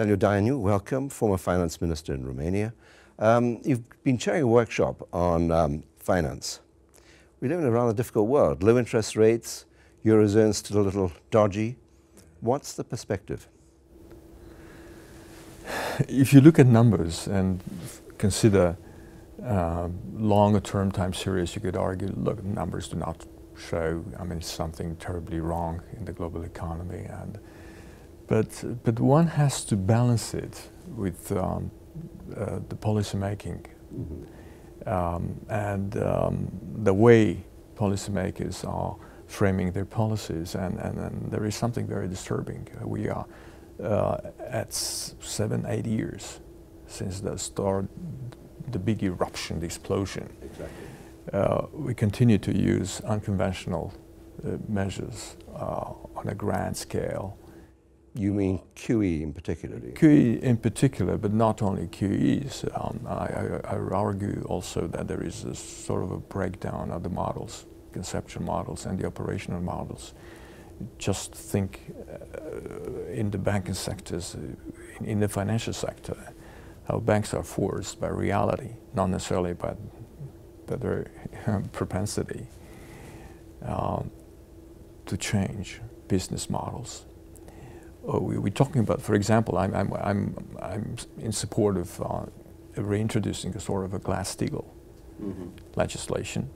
Daniel Daianu, welcome, former finance minister in Romania. Um, you've been chairing a workshop on um, finance. We live in a rather difficult world. Low interest rates, Eurozone still a little dodgy. What's the perspective? If you look at numbers and consider uh, longer term time series, you could argue, look, numbers do not show, I mean, something terribly wrong in the global economy. And, but, but one has to balance it with um, uh, the policy making. Mm -hmm. um, and um, the way policymakers are framing their policies, and, and, and there is something very disturbing. We are uh, at seven, eight years since the start, the big eruption, the explosion. Exactly. Uh, we continue to use unconventional uh, measures uh, on a grand scale. You mean QE in particular? QE in particular, but not only QEs. Um, I, I, I, argue also that there is a sort of a breakdown of the models, conceptual models and the operational models. Just think uh, in the banking sectors, in, in the financial sector, how banks are forced by reality, not necessarily by their propensity um, to change business models. Uh, we, are talking about, for example, I'm, I'm, I'm, I'm in support of uh, reintroducing a sort of a Glass-Steagall mm -hmm. legislation.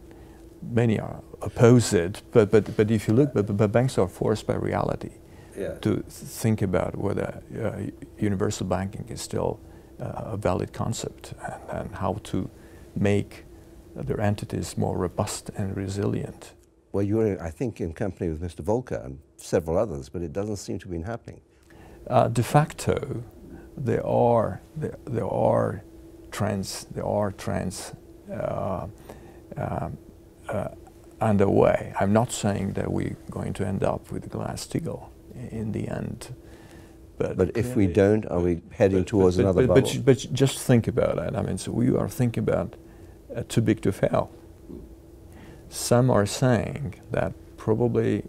Many are oppose it, but, but, but if you look, but, but banks are forced by reality yeah. to think about whether uh, universal banking is still uh, a valid concept and, and how to make their entities more robust and resilient. Well, you're, I think, in company with Mr. Volcker and several others, but it doesn't seem to be happening. Uh, de facto, there are there, there are trends there are trends uh, uh, uh underway. I'm not saying that we're going to end up with Glass-Steagall in the end. But, but if we don't, are we heading but, towards but, another but, bubble? But, but just think about it. I mean, so we are thinking about uh, too big to fail. Some are saying that probably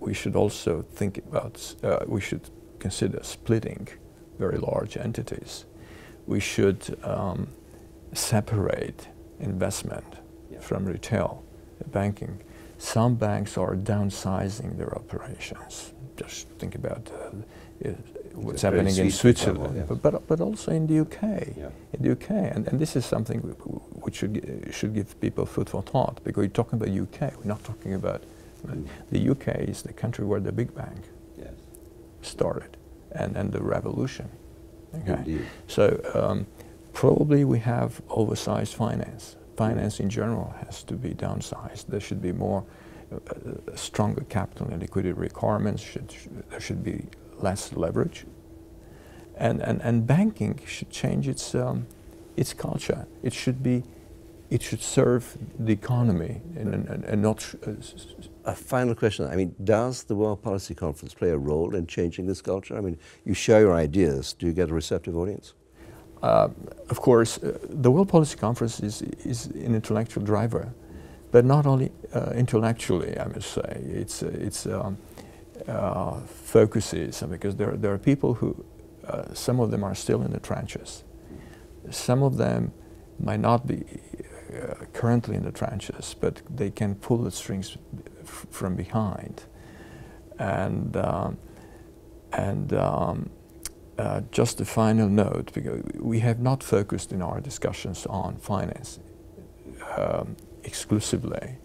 we should also think about, uh, we should consider splitting very large entities. We should um, separate investment yeah. from retail banking. Some banks are downsizing their operations. Just think about uh, what's happening in Switzerland, yes. but, but, but also in the UK. Yeah. In the UK, and, and this is something should should give people food for thought because you're talking about UK. We're not talking about mm. the UK is the country where the big bang yes. started, and and the revolution. Okay, Indeed. so um, probably we have oversized finance. Finance in general has to be downsized. There should be more. Uh, uh stronger capital and liquidity requirements. Should, should, there should be less leverage. And, and, and banking should change its, um, its culture. It should be, it should serve the economy and, and, and not. Uh, a final question. I mean, does the World Policy Conference play a role in changing this culture? I mean, you share your ideas. Do you get a receptive audience? Uh, of course, uh, the World Policy Conference is, is an intellectual driver, but not only uh, intellectually, I must say. It's, uh, it's um, uh, focuses because there, there are people who, uh, some of them are still in the trenches. Some of them might not be currently in the trenches, but they can pull the strings from behind. And, um, and um, uh, just a final note, because we have not focused in our discussions on finance um, exclusively.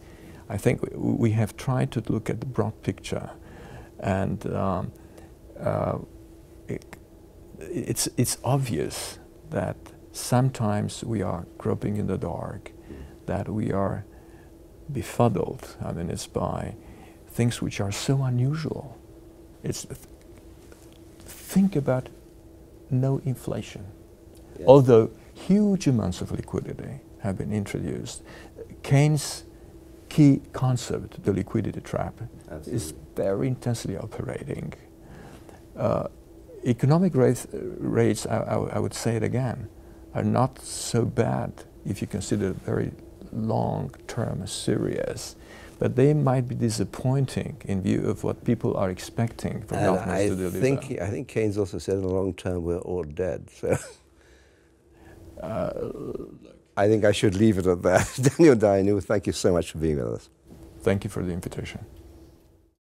I think we have tried to look at the broad picture and um, uh, it, it's, it's obvious that sometimes we are groping in the dark, that we are befuddled, I mean, it's by things which are so unusual. It's th think about no inflation. Although huge amounts of liquidity have been introduced, Keynes' key concept, the liquidity trap, Absolutely. is very intensely operating. Uh, economic rates, rates I, I, I, would say it again, are not so bad if you consider very long-term series. but they might be disappointing in view of what people are expecting from And governments I to deliver. think, I think Keynes also said in the long term we're all dead. So Uh, I think I should leave it at that. Daniel Daianu, thank you so much for being with us. thank you for the invitation.